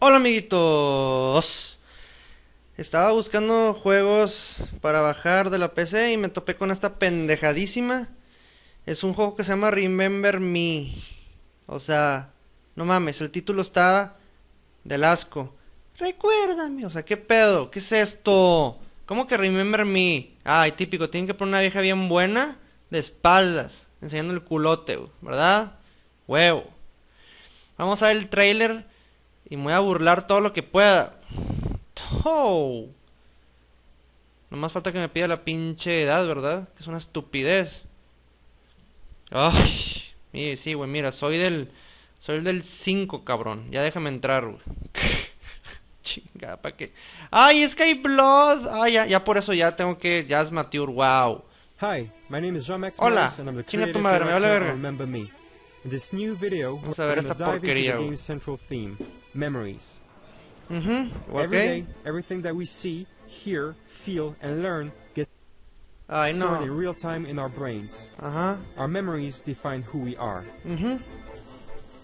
Hola amiguitos. Estaba buscando juegos para bajar de la PC y me topé con esta pendejadísima. Es un juego que se llama Remember Me. O sea, no mames, el título está del asco. Recuérdame, o sea, ¿qué pedo? ¿Qué es esto? ¿Cómo que Remember Me? Ay, típico, tienen que poner una vieja bien buena de espaldas, enseñando el culote, ¿verdad? Huevo. Vamos a ver el trailer y me voy a burlar todo lo que pueda. Oh. No más falta que me pida la pinche edad, ¿verdad? Que es una estupidez. Ay, sí, sí, güey, mira, soy del soy del 5, cabrón. Ya déjame entrar, güey. Chingada, ¿para qué? ¡Ay, es que hay blood! ¡Ay, ya, ya por eso ya tengo que... Ya es mature, wow. Hi, my name is Jean-Max Hola, Morris and I'm the chinga tu madre, me vale verga. Remember Me. In this new video, Vamos a ver esta porquería, game's central theme, memories. Mhm, Every day, everything that we see, hear, feel, and learn gets Ay, stored in real time in our brains. Ajá. Our memories define who we are. Mhm.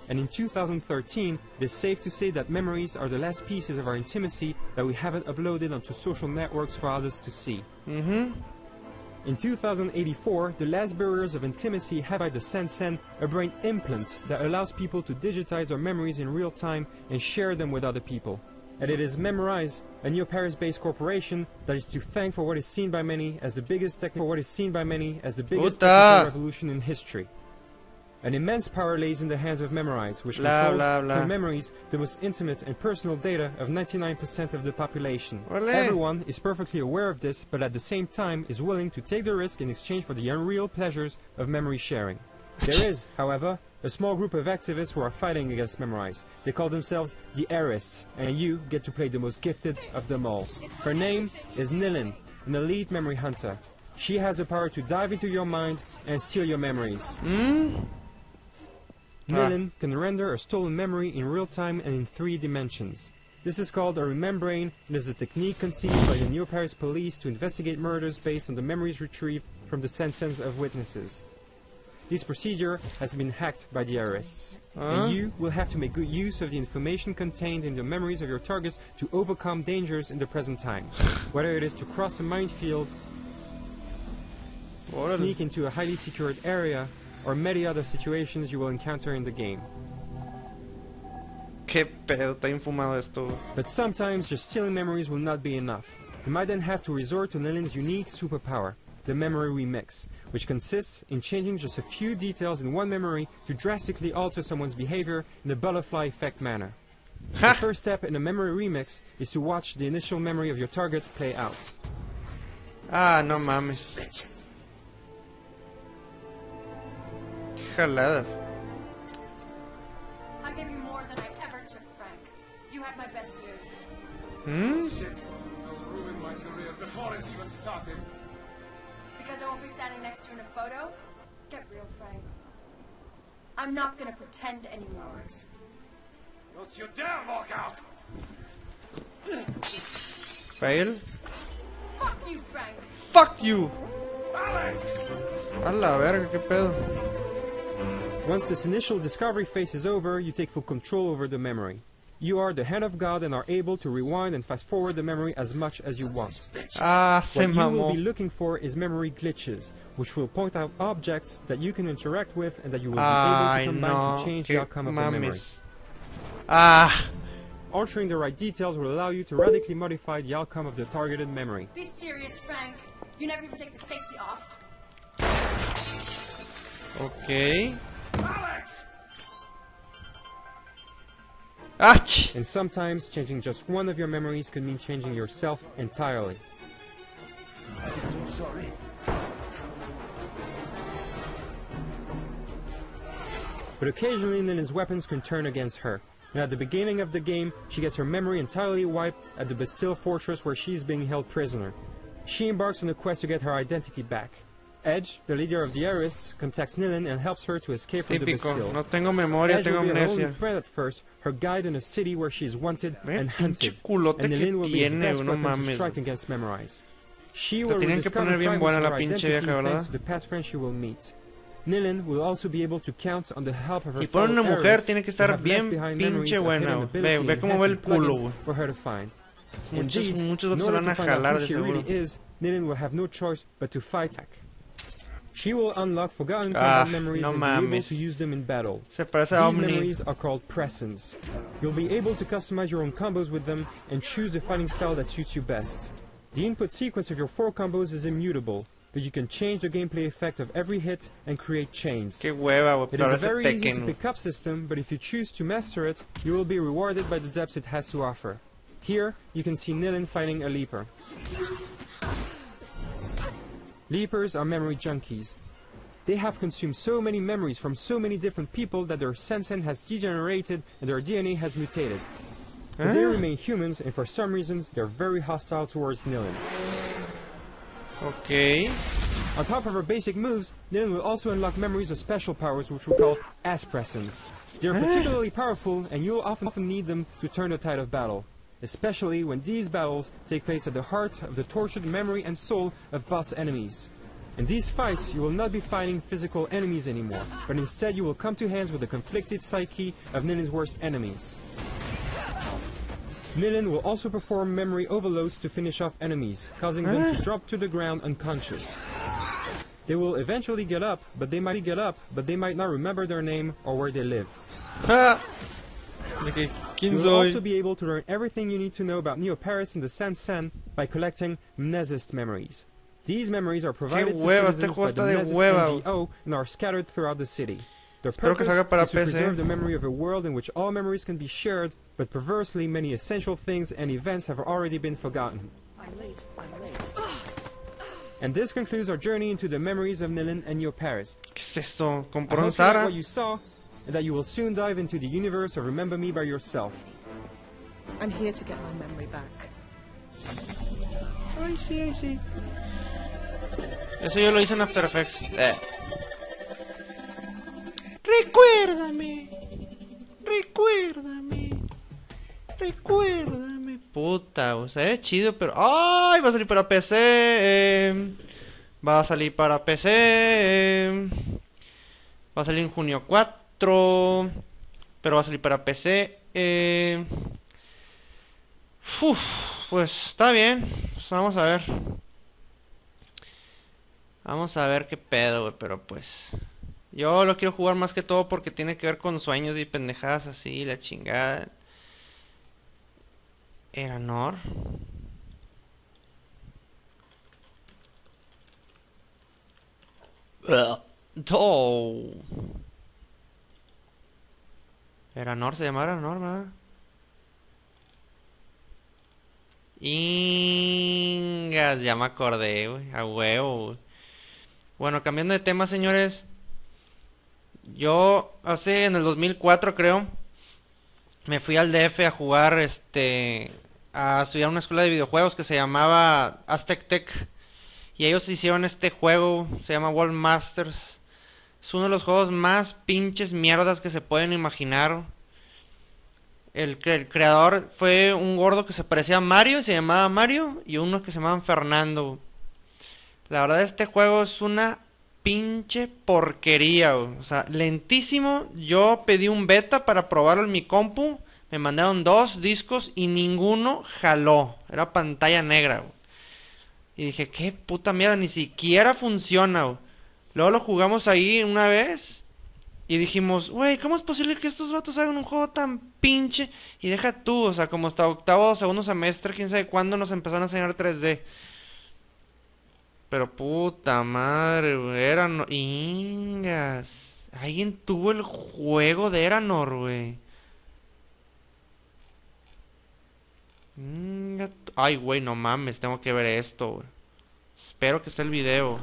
And in 2013, it is safe to say that memories are the last pieces of our intimacy that we haven't uploaded onto social networks for others to see. Mhm. In 2084, the last barriers of intimacy have by the Sensen a brain implant that allows people to digitize their memories in real time and share them with other people. And it is Memorize, a new Paris-based corporation that is to thank for what is seen by many as the biggest tech- for what is seen by many as the biggest technical revolution in history. An immense power lays in the hands of Memorize, which Blah, controls blah, blah. through memories the most intimate and personal data of 99% of the population. Ole. Everyone is perfectly aware of this, but at the same time is willing to take the risk in exchange for the unreal pleasures of memory sharing. There is, however, a small group of activists who are fighting against Memorize. They call themselves the Arists, and you get to play the most gifted of them all. Her name is Nilin, an elite memory hunter. She has the power to dive into your mind and steal your memories. Mm. Ah. Nilin can render a stolen memory in real time and in three dimensions. This is called a remembrane and is a technique conceived by the New Paris police to investigate murders based on the memories retrieved from the senses of witnesses. This procedure has been hacked by the arrests, Huh? and you will have to make good use of the information contained in the memories of your targets to overcome dangers in the present time, whether it is to cross a minefield, sneak into a highly secured area, or many other situations you will encounter in the game. Qué pedo, está infumado esto. But sometimes just stealing memories will not be enough. You might then have to resort to Lilin's unique superpower, the memory remix, which consists in changing just a few details in one memory to drastically alter someone's behavior in a butterfly effect manner. The first step in a memory remix is to watch the initial memory of your target play out. Ah, no mames. Years. ¿Mm? Shit. I'll ruin my career before it's even started. Because I won't be standing next to you in a photo? Get real, Frank. I'm not gonna pretend anymore. Don't you dare walk out! Fail. Fuck you, Frank! Fuck you. Alex! A la verga, qué pedo. Once this initial discovery phase is over, you take full control over the memory. You are the hand of God and are able to rewind and fast forward the memory as much as you want. Ah, se What you will be looking for is memory glitches, which will point out objects that you can interact with and that you will be able to combine to change the outcome of the memory. mames. Ah, Altering the right details will allow you to radically modify the outcome of the targeted memory. Be serious, Frank. You never even take the safety off. ok. And sometimes changing just one of your memories could mean changing yourself entirely. But occasionally Lilin's weapons can turn against her. And at the beginning of the game, she gets her memory entirely wiped at the Bastille fortress where she is being held prisoner. She embarks on a quest to get her identity back. Edge, the leader of the Arists, contacts Nilin and helps her to escape from the. Bastille. No tengo memoria, Edge tengo will be her only amnesia. friend at first, her guide in a city where she is wanted Ve, and hunted. And que Nilin will be his best no weapon to strike against Memorize. She will rediscover fragments of her identity vieja, thanks to the past friend she will meet. Nilin will also be able to count on the help of her Y por una mujer tiene que estar bien pinche buena, Ve- ve cómo ve el culo, for her to find. Muchos, Indeed, muchos a to find out who she really is, Nilin will have no choice but to fight Ak. She will unlock forgotten Ah, memories no and be able to use them in battle. Se parece These Omni. memories are called presents. You'll be able to customize your own combos with them and choose the fighting style that suits you best. The input sequence of your four combos is immutable, but you can change the gameplay effect of every hit and create chains. Qué hueva. It is a very easy to pick up system, but if you choose to master it, you will be rewarded by the depths it has to offer. Here, you can see Nilin fighting a Leaper. Leapers are memory junkies. They have consumed so many memories from so many different people that their sensen has degenerated and their DNA has mutated. But they Ah. remain humans, and for some reasons, they're very hostile towards Nilin. Ok. On top of her basic moves, Nilin will also unlock memories of special powers which we call Aspressons. They are particularly powerful, and you'll often, often need them to turn the tide of battle, especially when these battles take place at the heart of the tortured memory and soul of boss enemies. In these fights, you will not be fighting physical enemies anymore, but instead you will come to hands with the conflicted psyche of Nilin's worst enemies. Nilin will also perform memory overloads to finish off enemies, causing them to drop to the ground unconscious. They will eventually get up, but they might get up, but they might not remember their name or where they live. Ah. De que, You'll also be able to learn everything you need to know about Neo Paris and the San San by collecting Mnesist memories. These memories are provided to citizens by the está de Mnesist hueva. NGO and are scattered throughout the city. Their purpose salga para is to PC. preserve the memory of a world in which all memories can be shared, but perversely many essential things and events have already been forgotten. I'm late. I'm late. And this concludes our journey into the memories of Nilin and Neo Paris. ¿Qué es esto? I ¿Compró hope you like what you saw, and that you will soon dive into the universe of Remember Me by yourself. I'm here to get my memory back. Ay, sí, ay, sí. Eso yo lo hice en After Effects. Eh. Recuérdame. Recuérdame. Recuérdame. Puta, o sea, es chido, pero. ¡Ay! Va a salir para PC. eh. Va a salir para PC. eh. Va a salir en junio 4. Pero va a salir para PC. eh. Uf, pues está bien. Pues vamos a ver. Vamos a ver qué pedo, güey, pero pues. Yo lo quiero jugar más que todo porque tiene que ver con sueños y pendejadas así, la chingada. Eranor. Oh. Eranor se llama Eranor, ¿verdad? Ingas, ya me acordé, güey, a huevo. güey. Bueno, cambiando de tema, señores. Yo hace en el 2004, creo, me fui al DF a jugar, este, a estudiar una escuela de videojuegos que se llamaba Aztec Tech. Y ellos hicieron este juego, se llama World Masters. Es uno de los juegos más pinches mierdas que se pueden imaginar. El, el creador fue un gordo que se parecía a Mario, se llamaba Mario, y uno que se llamaba Fernando. La verdad este juego es una pinche porquería. O sea, lentísimo. Yo pedí un beta para probarlo en mi compu. Me mandaron dos discos y ninguno jaló. Era pantalla negra. Y dije, qué puta mierda, ni siquiera funciona. Luego lo jugamos ahí una vez. Y dijimos, güey, ¿cómo es posible que estos vatos hagan un juego tan pinche? Y deja tú, o sea, como hasta octavo o segundo semestre, quién sabe cuándo nos empezaron a enseñar 3D. Pero puta madre, Eranor. Ingas. Alguien tuvo el juego de Eranor, güey. Ay, güey, no mames, tengo que ver esto. Espero que esté el video.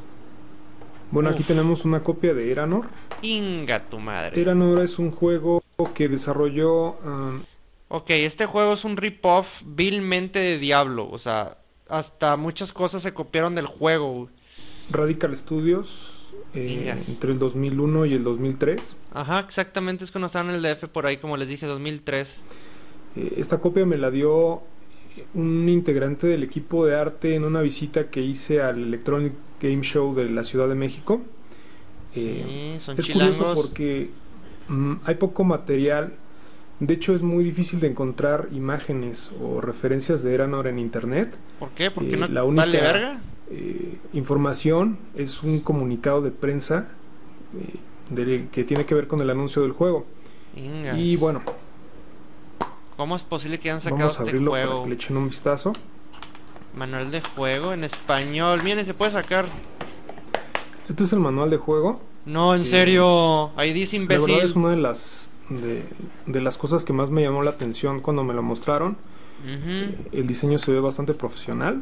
Bueno, aquí tenemos una copia de Eranor. Inga tu madre. Eranor es un juego que desarrolló um, Ok, este juego es un rip-off vilmente de Diablo. O sea, hasta muchas cosas se copiaron del juego. Radical Studios eh, entre el 2001 y el 2003. Ajá, exactamente es cuando estaba en el DF por ahí, como les dije, 2003. Eh, esta copia me la dio un integrante del equipo de arte en una visita que hice al Electronic Game Show de la Ciudad de México. Eh, Sí, son es curioso porque mm, hay poco material. De hecho, es muy difícil de encontrar imágenes o referencias de Eranor en internet. ¿Por qué? ¿Porque Eh, no la única vale verga? eh, información es un comunicado de prensa del- que tiene que ver con el anuncio del juego. Ingas. Y bueno, ¿Cómo es posible que hayan sacado vamos a este abrirlo para juego? que le echen un vistazo. Manual de juego en español. Miren, se puede sacar. Este es el manual de juego. No, en serio. Ahí dice La verdad imbécil. es una de las de, de las cosas que más me llamó la atención cuando me lo mostraron. El diseño se ve bastante profesional.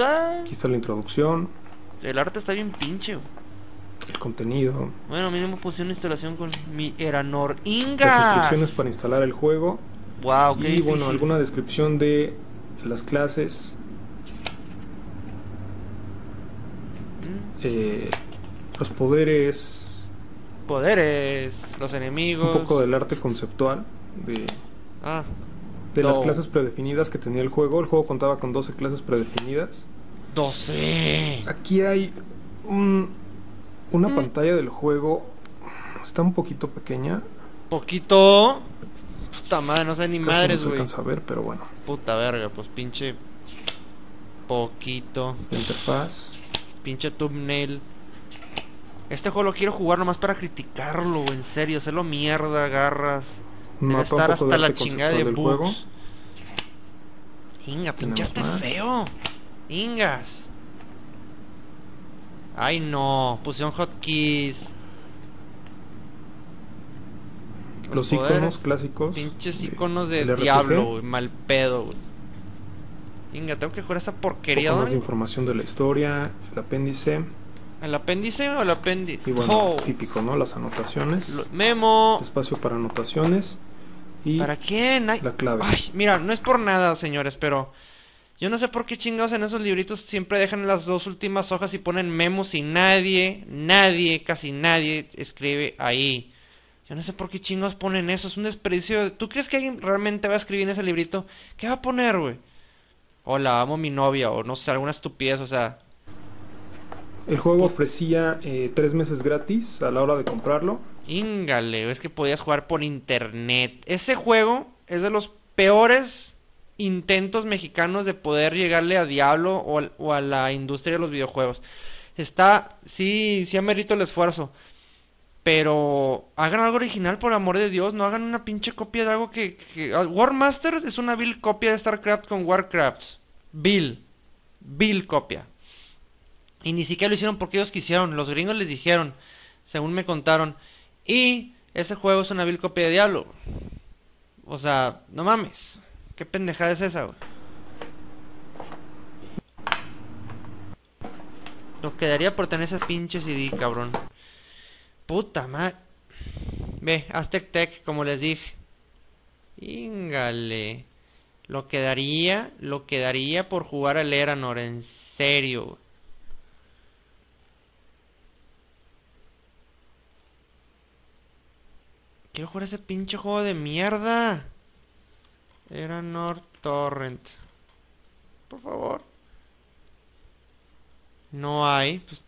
Ah, Aquí está la introducción, El arte está bien pinche. El contenido, Bueno, mínimo puse una instalación con mi Eranor Ingas. las instrucciones para instalar el juego Wow, qué y difícil. bueno, alguna descripción de las clases, Mm, eh, los poderes, Poderes, los enemigos. un poco del arte conceptual de, Ah, de las clases predefinidas que tenía el juego. El juego contaba con 12 clases predefinidas. 12. Aquí hay un- una Mm. pantalla del juego, está un poquito pequeña, Poquito. Puta madre, no sé ni casi no madres, se güey. alcanza a ver, pero bueno, Puta verga, pues pinche. Poquito. la interfaz. Pinche thumbnail. Este juego lo quiero jugar nomás para criticarlo, en serio, hacerlo mierda, garras. Debe estar hasta la chingada de bugs. juego. Inga, pinche Tenemos arte más. feo. Ingas. Ay no, pusieron hotkeys. Los iconos clásicos. Pinches iconos de diablo, güey, mal pedo, güey. Inga, tengo que jugar esa porquería, poco más de información de la historia, el apéndice ¿El apéndice o el apéndice? y bueno, Oh, típico, ¿no? Las anotaciones, lo- Memo. espacio para anotaciones y ¿Para quién? Ay, la clave. Ay, mira, no es por nada, señores, pero yo no sé por qué chingados en esos libritos siempre dejan las dos últimas hojas y ponen memos y nadie, nadie, casi nadie escribe ahí. Yo no sé por qué chingados ponen eso, es un desperdicio. ¿Tú crees que alguien realmente va a escribir en ese librito? ¿Qué va a poner, güey? Hola, amo a mi novia o no sé, alguna estupidez, o sea, El juego ofrecía eh, tres meses gratis a la hora de comprarlo. Íngale, es que podías jugar por internet. Ese juego es de los peores intentos mexicanos de poder llegarle a Diablo o, a la industria de los videojuegos. Está, sí, sí amerito el esfuerzo. Pero hagan algo original, por amor de Dios. No hagan una pinche copia de algo que... que- ah, War Masters es una vil copia de StarCraft con Warcraft. Vil. Vil copia. Y ni siquiera lo hicieron porque ellos quisieron. Los gringos les dijeron, según me contaron. Y ese juego es una vil copia de Diablo. O sea, no mames. ¿Qué pendejada es esa, güey? Lo quedaría por tener ese pinche CD, cabrón. Puta madre. Ve, Aztec Tech, como les dije. Íngale. Lo quedaría, lo quedaría por jugar al Eranor, en serio. Quiero jugar ese pinche juego de mierda. Eranor Torrent. Por favor. No hay. Pues,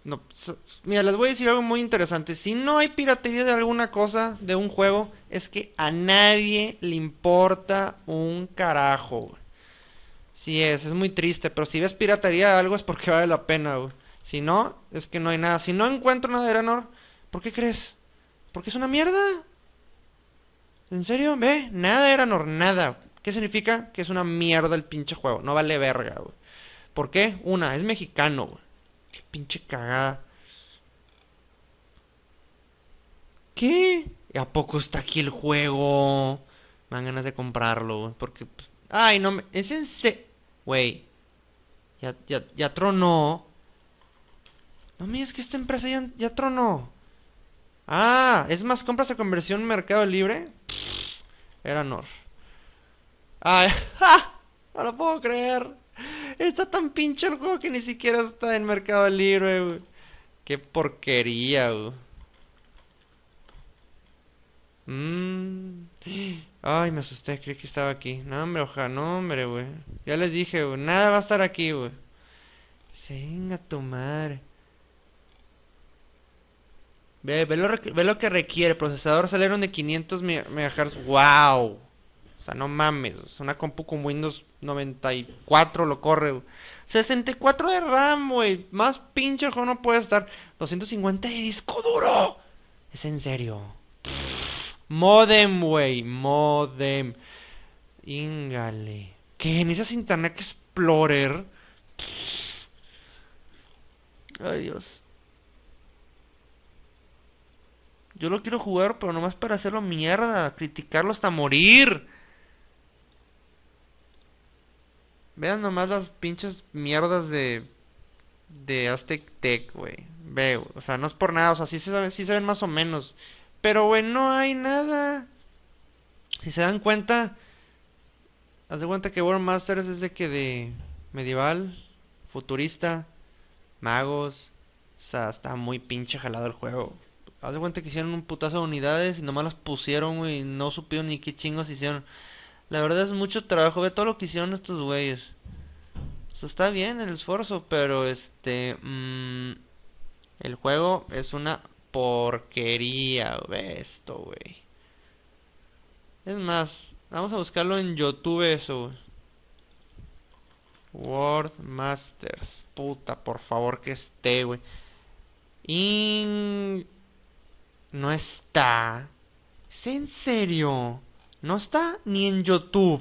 mira, les voy a decir algo muy interesante. Si no hay piratería de alguna cosa, de un juego, es que a nadie le importa un carajo. güey. Sí es, es muy triste, pero si ves piratería de algo es porque vale la pena. Si no, es que no hay nada. Si no encuentro nada de Eranor, ¿por qué crees? Porque es una mierda. ¿En serio? Ve, nada era nor, nada. ¿Qué significa? Que es una mierda el pinche juego. No vale verga, güey. ¿Por qué? Una, es mexicano, güey. Qué pinche cagada. ¿Qué? ¿A poco está aquí el juego? Me dan ganas de comprarlo, güey. Porque. pues, Ay, no me. Es en se. Güey. Ya, ya, ya tronó. No me digas que esta empresa ya, ya tronó. Ah, es más, compras a conversión Mercado Libre. Era Nor. Ay, ¡ja! No lo puedo creer. Está tan pinche el juego que ni siquiera está en Mercado Libre, güey. Qué porquería, güey. Mm. Ay, me asusté, creí que estaba aquí. No, hombre, ojalá, no, hombre, güey. Ya les dije, güey, nada va a estar aquí, güey. Venga tu madre. Ve, ve, lo, ve lo que requiere. Procesador Celeron de 500 me- MHz. ¡Wow! O sea, no mames. o sea, una compu con Windows 94 lo corre. güey. 64 de RAM, güey. Más pinche juego no puede estar. 250 de disco duro. Es en serio. Modem, güey. Modem. Ingale. ¿Qué? ¿Necesitas Internet Explorer? Ay, Dios. Yo lo quiero jugar, pero nomás para hacerlo mierda. Criticarlo hasta morir. Vean nomás las pinches mierdas de. De Aztec Tech, güey. Ve, güey, o sea, no es por nada. O sea, sí se, sabe- sí ven más o menos. Pero, güey, no hay nada. Si se dan cuenta. Haz de cuenta que World Masters es de que de. Medieval. Futurista. Magos. O sea, está muy pinche jalado el juego. Haz de cuenta que hicieron un putazo de unidades y nomás las pusieron, güey, y no supieron ni qué chingos hicieron. La verdad es mucho trabajo, ve todo lo que hicieron estos güeyes. O está bien el esfuerzo, pero este... mm, el juego es una porquería, ve esto, güey. Es más, vamos a buscarlo en YouTube eso, güey. World Masters. Puta, por favor que esté, güey. Y... No está. ¿Es en serio? No está ni en YouTube.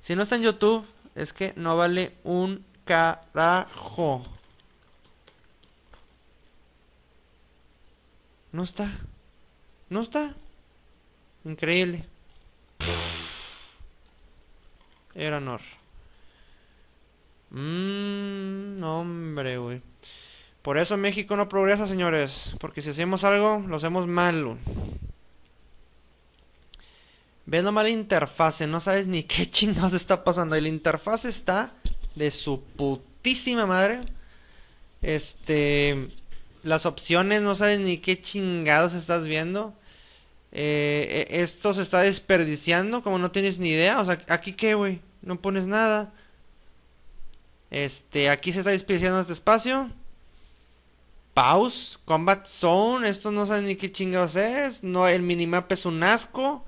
Si no está en YouTube, es que no vale un carajo. No está. No está. Increíble. Era honor. Mmm, hombre, güey. Por eso México no progresa, señores. Porque si hacemos algo, lo hacemos mal. Ves nomás la interfase, no sabes ni qué chingados está pasando. Y la interfase está de su putísima madre. Este. Las opciones, no sabes ni qué chingados estás viendo. Eh, eh, esto se está desperdiciando, como no tienes ni idea. O sea, aquí qué, güey. No pones nada. Este, aquí se está desperdiciando este espacio. Pause, Combat Zone, esto no saben ni qué chingados es. No, el minimap es un asco.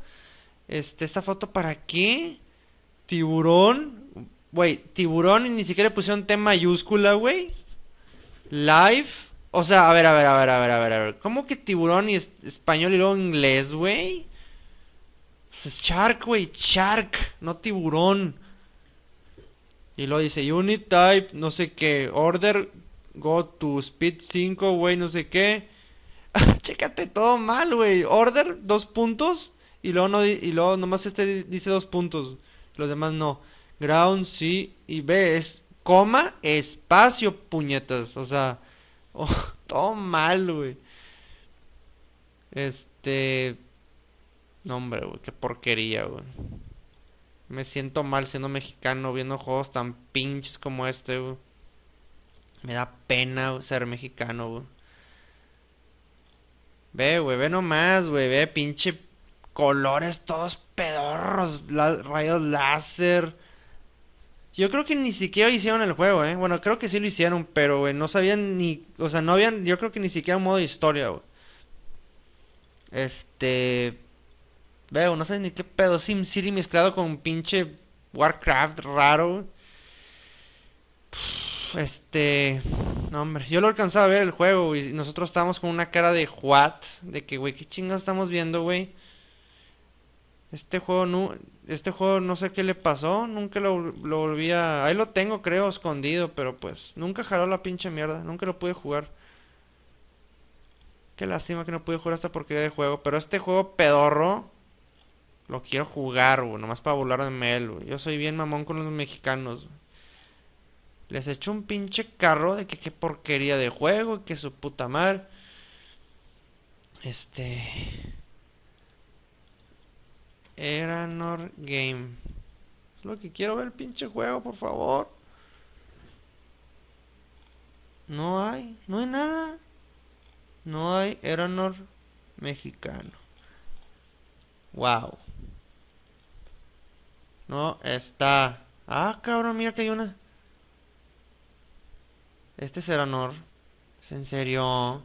Este, esta foto para qué? Tiburón. Güey, tiburón y ni siquiera le pusieron T mayúscula, güey. Live. O sea, a ver, a ver, a ver, a ver, a ver, a ver. ¿Cómo que tiburón y es- español y luego inglés, güey? Pues es shark, güey, shark, no tiburón. Y luego dice unit type, no sé qué, order go to speed 5, güey, no sé qué. Chécate todo mal, güey. Order dos puntos y luego no y luego nomás este di- dice dos puntos. Los demás no. Ground sí y B es coma espacio puñetas, o sea, oh, todo mal, güey. Este no, hombre, güey, qué porquería, güey. Me siento mal siendo mexicano viendo juegos tan pinches como este, güey. Me da pena ser mexicano, güey. Ve, güey, ve nomás, güey, ve pinche colores todos pedorros, rayos láser. Yo creo que ni siquiera hicieron el juego, eh. Bueno, creo que sí lo hicieron, pero, güey, no sabían ni, o sea, no habían, yo creo que ni siquiera un modo de historia, güey. Este, veo, no sé ni qué pedo, SimCity mezclado con pinche Warcraft raro. güey. Este, no hombre, yo lo alcanzaba a ver el juego y nosotros estábamos con una cara de what, de que güey, qué chingados estamos viendo, güey. Este juego no, este juego no sé qué le pasó, nunca lo, lo volví a, ahí lo tengo creo escondido, pero pues nunca jaló la pinche mierda, nunca lo pude jugar. Qué lástima que no pude jugar esta porquería de juego, pero este juego pedorro lo quiero jugar, güey, nomás para burlarme de él, güey. Yo soy bien mamón con los mexicanos. Les echo un pinche carro de que qué porquería de juego, que su puta madre. Este. Eranor Game. Es lo que quiero ver el pinche juego, por favor. No hay, no hay nada. No hay Eranor mexicano. Wow. No está. Ah, cabrón, mira que hay una. Este es Eranor. ¿Es en serio?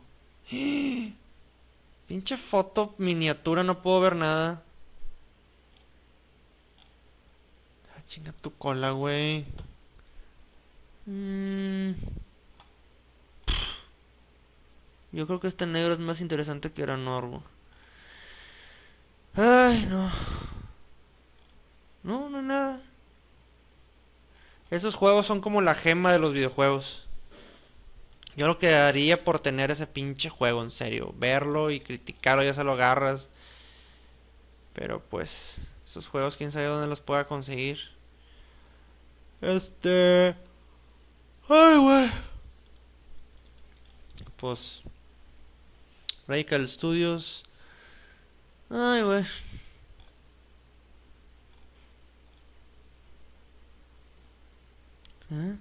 Pinche foto miniatura, no puedo ver nada. Ah, chinga tu cola, güey. Mm. Yo creo que este negro es más interesante que era Norbo. Ay, no. No, no hay nada. Esos juegos son como la gema de los videojuegos. Yo lo que haría por tener ese pinche juego, en serio. Verlo y criticarlo, ya se lo agarras. Pero pues, esos juegos, quién sabe dónde los pueda conseguir. Este. Ay, güey. Pues. Radical Studios. Ay, güey. ¿Eh?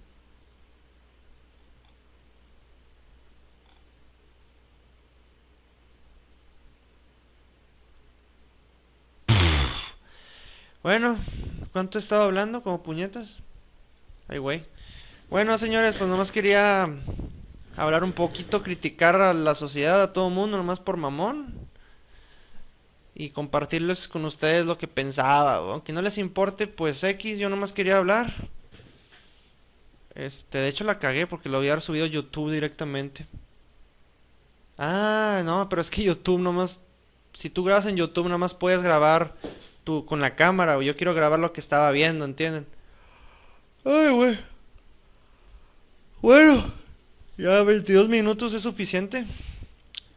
Bueno, ¿cuánto he estado hablando? ¿Como puñetas? Ay, güey. Bueno, señores, pues nomás quería hablar un poquito, criticar a la sociedad, a todo mundo, nomás por mamón. Y compartirles con ustedes lo que pensaba. Aunque no les importe, pues X, yo nomás quería hablar. Este, de hecho la cagué porque lo había subido a YouTube directamente. Ah, no, pero es que YouTube nomás... Si tú grabas en YouTube, nomás puedes grabar tú con la cámara. O yo quiero grabar lo que estaba viendo, ¿entienden? Ay, güey. Bueno, ya 22 minutos es suficiente.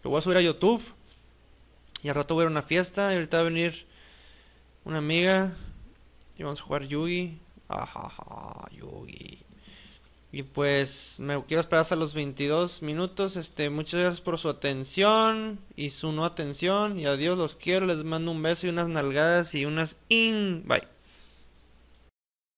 Lo voy a subir a YouTube. Y al rato voy a ir a una fiesta. Y ahorita va a venir una amiga. Y vamos a jugar Yugi. Ajaja, Yugi. Y pues me quiero esperar hasta los 22 minutos. Este, muchas gracias por su atención y su no atención. Y adiós, los quiero. Les mando un beso y unas nalgadas y unas in. Bye.